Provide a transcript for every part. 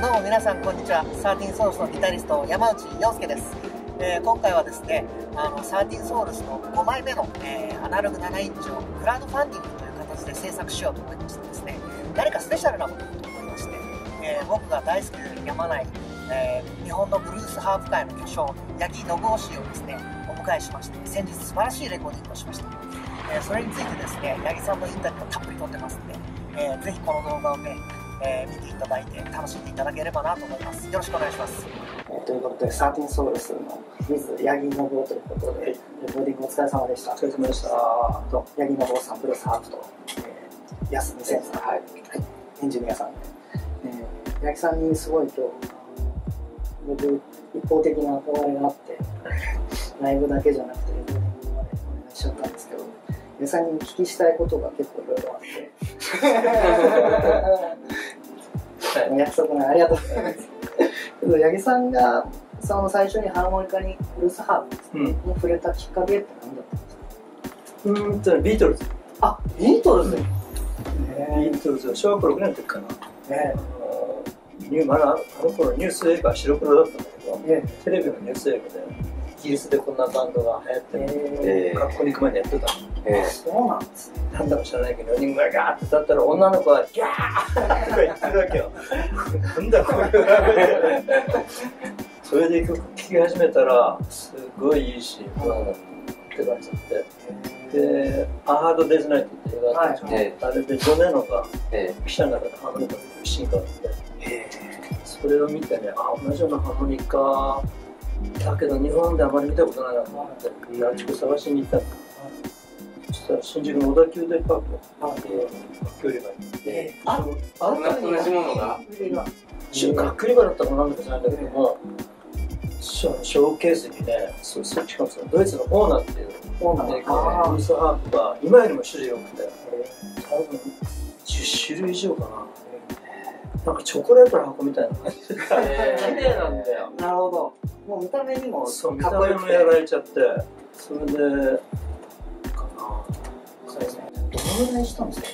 どうも皆さんこんにちは。サーティンソウルスのギタリスト山内陽介です。えー、今回はですね、あのサーティンソウルスの5枚目の、えー、アナログ7インチをクラウドファンディングという形で制作しようと思いましてですね、何かスペシャルなものと思いまして、え僕が大好きでやまない、え日本のブルースハーフ界の巨匠、八木信夫氏をですね、お迎えしまして、先日素晴らしいレコーディングをしました。えそれについてですね、八木さんのインタビューをたっぷり撮ってますんで、えー、ぜひこの動画をね、えー、見ていただいて楽しんでいただければなと思います。よろしくお願いします。えー、ということで、サーティンソウルスの水八木信夫ということで、レコーディングお疲れ様でした。お疲れ様でした。と八木信夫さん、プロスハープと、えー、安見先生、はい、はい、エンジニアさんで、えー、八木さんにすごい今日、僕、一方的な憧れがあって、ライブだけじゃなくて、レコーディングまでお願いしちゃったんですけど、皆さんにお聞きしたいことが結構いろいろあって、約束のありがとうございます。八木さんがその最初にハーモニカにブルースハーブに触れたきっかけって何だったんですか？うんとビートルズ。あビートルズ、ビートルズ小学校6年の時かな、ね、ニュまだあの頃ニュース映画白黒だったんだけど、ね、テレビのニュース映画でイギリスでこんなバンドが流行って、えー、学校に行く前にやってた。の、えー、そうなんですね。なんだか知らないけど4人ぐらいガーって立ったら女の子はギャーとか言ってるわけよ。なんだこれ。それで曲聴き始めたらすごいいいし、うん、って感じって。で「アハード・デズ・ナイト」って映画あったんですけど、あれでジョネノが記者の中でハーモニカのシーンがあってそれを見てねあ同じようなハーモニカだけど日本であまり見たことないなと思ってあちこ探しに行ったそしたら新宿の小田急デパート学級売り場にえ。ああ同じものが学級売り場だったかなんだかじゃないんだけどもショーケースにねそそしかもそのドイツのオーナーっていうオーナー。メーカー。のルースハーフが今よりも種類多くて多分10種類以上かな。なんかチョコレートの箱みたいな感じで、綺麗なんだよ。なるほど。もう見た目にもそう見た目もやられちゃって。それでぐらいしたんですか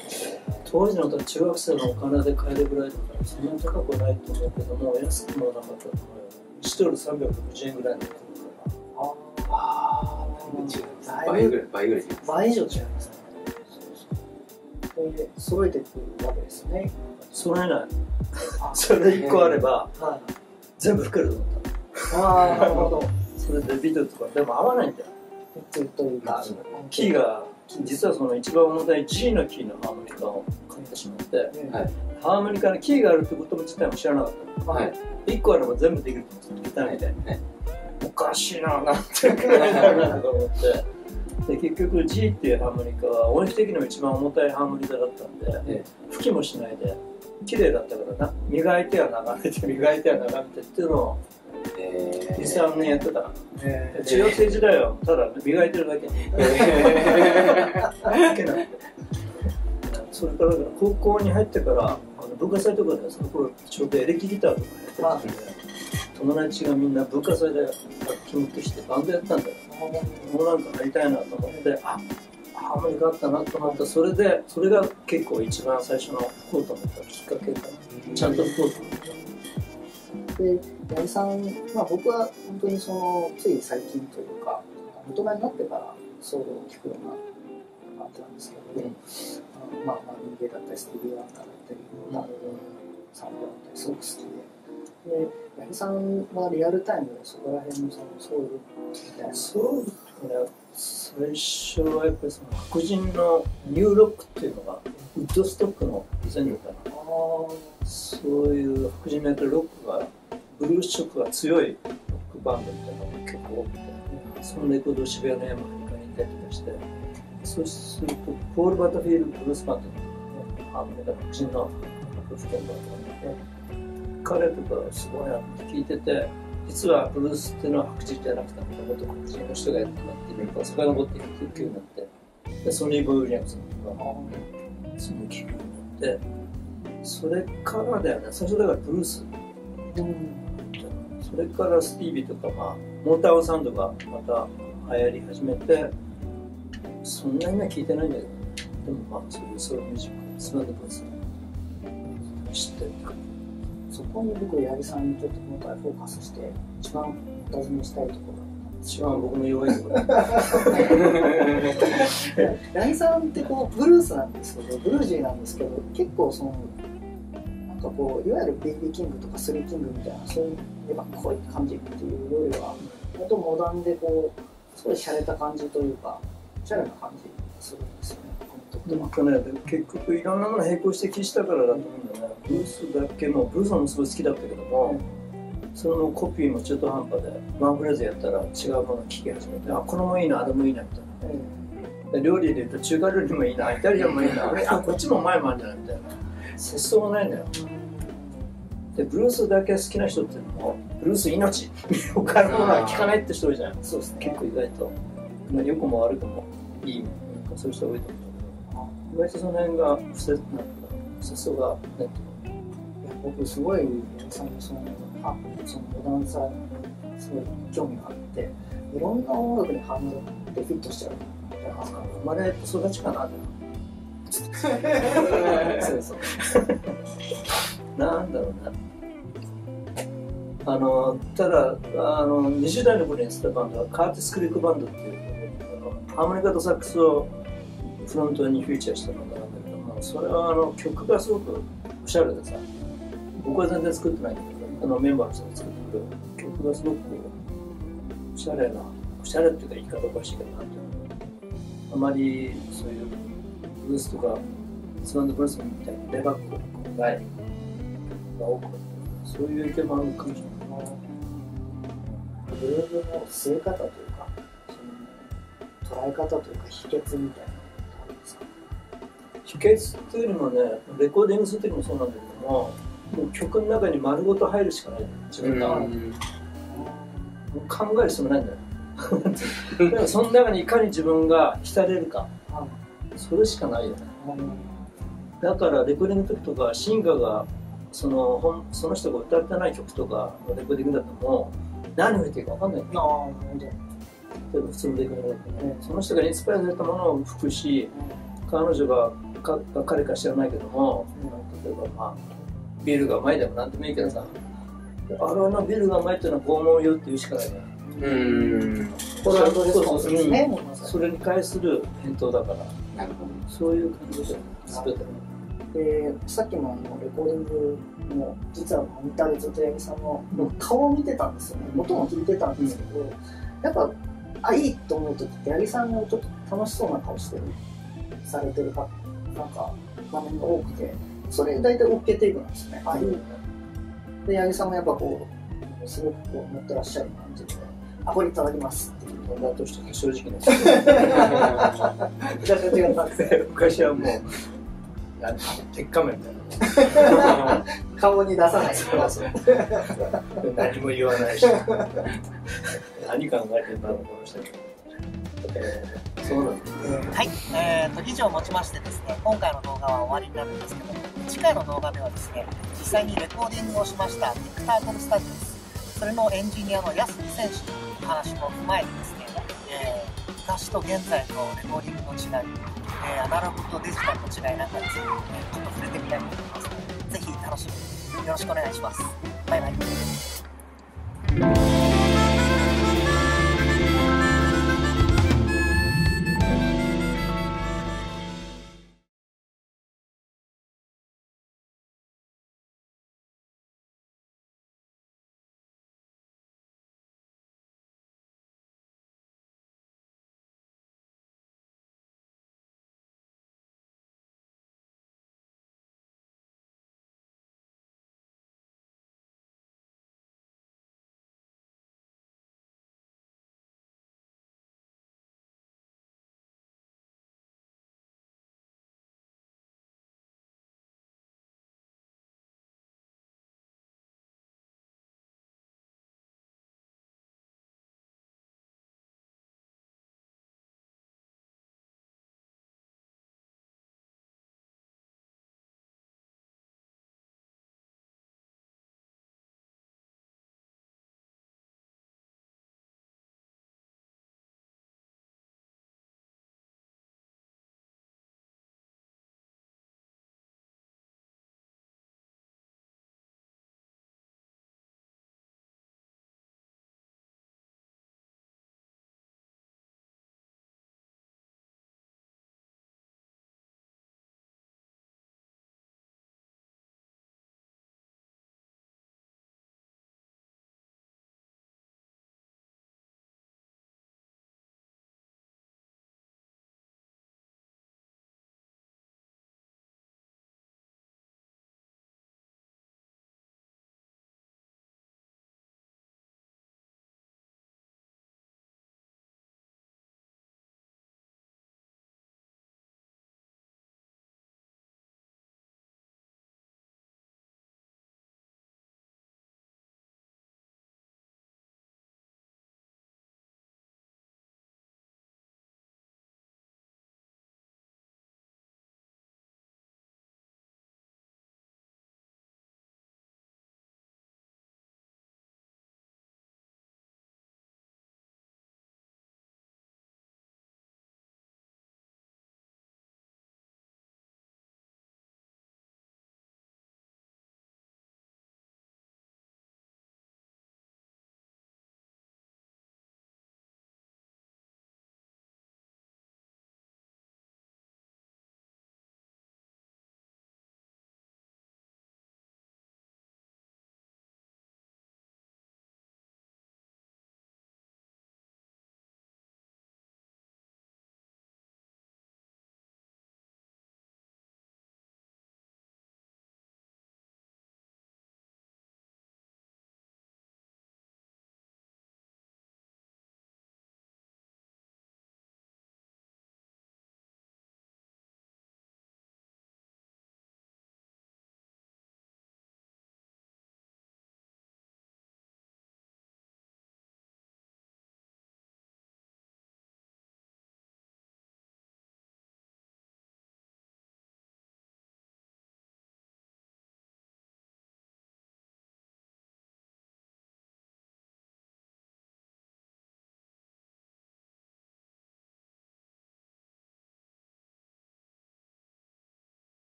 当時の中学生のお金で買えるぐらいだからそんなに高くないと思うけども安くもなかったと思う1ドル360円ぐらいのところかなああ倍ぐらい倍ぐらい倍以上違いますねで揃えていくわけですね揃えないそれ1個あれば、はい、全部吹けると思ったああなるほどそれでビートとかでも合わないんだよというかキーが実はその一番重たい G のキーのハーモニカを買ってしまって、はい、ハーモニカのキーがあるってことも自体も知らなかった。はい、1個あれば全部できると思ってギターみたい。にねおかしいななんてくらいだなと思って。で結局 G っていうハーモニカは音域的にも一番重たいハーモニカだったんで、吹きもしないで綺麗だったからな磨いては眺めて磨いては眺めてっていうのをえー、23年やってた、えー、中学生時代はただ磨いてるだけ、えー、それから高校に入ってからあの文化祭とかでその頃ちょうどエレキギターとかやってて、友達がみんな文化祭で楽器持ってきてバンドやったんだよ。もうなんかやりたいなと思ってあハーモニカあったなと思ったそれでそれが結構一番最初の吹こうと思ったきっかけかちゃんと吹こうと思ったで八木さん、まあ、僕は本当にそのつい最近というか大人になってからソロを聴くようになってたんですけど、ね、うん、まあ、マーヴィン・ゲイだったりスティービー・ワンダーだったりダンサンドだったりすごく好きで。で八木さんはリアルタイムでそこら辺のそのソウルみたいな。ソウル最初はやっぱりその白人のニューロックっていうのがウッドストックの前後かな。そういう白人のやってるロックがブルース色が強いロックバンドみたいなのが結構多くて、そのレコードを渋谷のヤマハに借りたりとかしてそうするとポール・バタフィールブルースバンドの、ね、ハーモニカ白人の白人バンドがいて彼とかすごいなって聞いてて実はブルースっていうのは白人じゃなくてもともと黒人の人がやってたっていうかそこが残っていく研究になってでソニー・ボー・ウィリアムズとかその聞くようになってそれからだよね。最初だからブルース、それからスティービーとか、まあ、モーターサウンドがまた流行り始めてそんなには聞いてないんだけどでもまあそういうソロミュージックスマートフォン知ってるそこに僕八木さんにちょっと今回フォーカスして一番お尋ねしたいところ。一番僕の弱いところ八木さんってこうブルースなんですけどブルージーなんですけど結構そのこういわゆるベイビーキングとかスリーキングみたいなそういうやっぱ濃い感じっていうよりはもっとモダンでこうすごい洒落た感じというかおしゃれな感じするんですよねなんかね、結局いろんなもの並行して消したからだと思うんだね。ブルースだけも、ブルースもすごい好きだったけども、そのコピーも中途半端で、ワンフレーズやったら違うもの聴き始めて、あ、これもいいな、あれもいいなみたいな。料理で言うと中華料理もいいな、イタリアンもいいな、あ、こっちも前もあるんじゃないみたいな。節操がないんだよ。で、ブルースだけ好きな人っていうのも、ブルース命、他のものは聴かないって人多いじゃん。そうですね。結構意外と。まあ、良くも悪くもいい、なんかそういう人多いと思う。意外とその辺が不正なんか世相がね僕すごいそのそのあそのモダンさすごい興味があっていろんな音楽に反応でフィットしちゃう生まれ育ちかなそうそうなんだろうな。あのただあの20代の頃にやってたバンドはカーティス・クリックバンドっていうハーモニカとサックスをフロントにフィーチャーしたのなんだけどもそれはあの曲がすごくおしゃれでさ僕は全然作ってないんだけどあのメンバーの人が作ってる曲がすごくおしゃれなおしゃれっていうか言い方おかしいけどなんてあまりそういうブースとかスワンドブルースみたいにレバックないが多くそういう影響もあるかもしれない。グルーブの据え方というかその捉え方というか秘訣みたいな秘訣っていうよりもねレコーディングする時もそうなんだけどももう曲の中に丸ごと入るしかない自分が、もう考える必要もないんだよ。だからその中にいかに自分が浸れるか、それしかないよね、だからレコーディングの時とかシンガーがその本その人が歌ってない曲とかのレコーディングだとも何を言っていいか分かんない。んだよ例えば普通のレコーディングだとね。その人がインスパイアされたものを吹くし彼女がか彼か知らないけども、例えばまあビールがうまいでもなんでもいいけどさあれのビールがうまいっていうのは拷問よって言うしかないからうん。これはどうですねそれに対する返答だから。なるほど。そういう感じで全てでさっきもあのレコーディングも実はモニターでずっと八木さんの顔を見てたんですよね。音も聞いてたんですけど、うん、やっぱあいいと思う時って八木さんのちょっと楽しそうな顔してるされてるかなんか場面が多くてそれ大体 OK テイクなんですねああいうで八木さんもやっぱこうすごくこう持ってらっしゃる感じで「あこれいただきます」っていうだとして正直な 昔は違ったん鉄仮面みたいな。顔に出さない何も言わないし。何考えてんだろうこの人。えー、そうなんですね。はい、えーと、以上をもちましてですね、今回の動画は終わりになるんですけども、次回の動画ではですね、実際にレコーディングをしました、ビクタートルスタジオです。それのエンジニアの安木選手の話も踏まえてですね、えー、昔と現在のレコーディングの違い、えー、アナログとデジタルの違いなんかについて、ね、ちょっと触れてみたいと思いますので、ぜひ楽しみによろしくお願いします。バイバイ。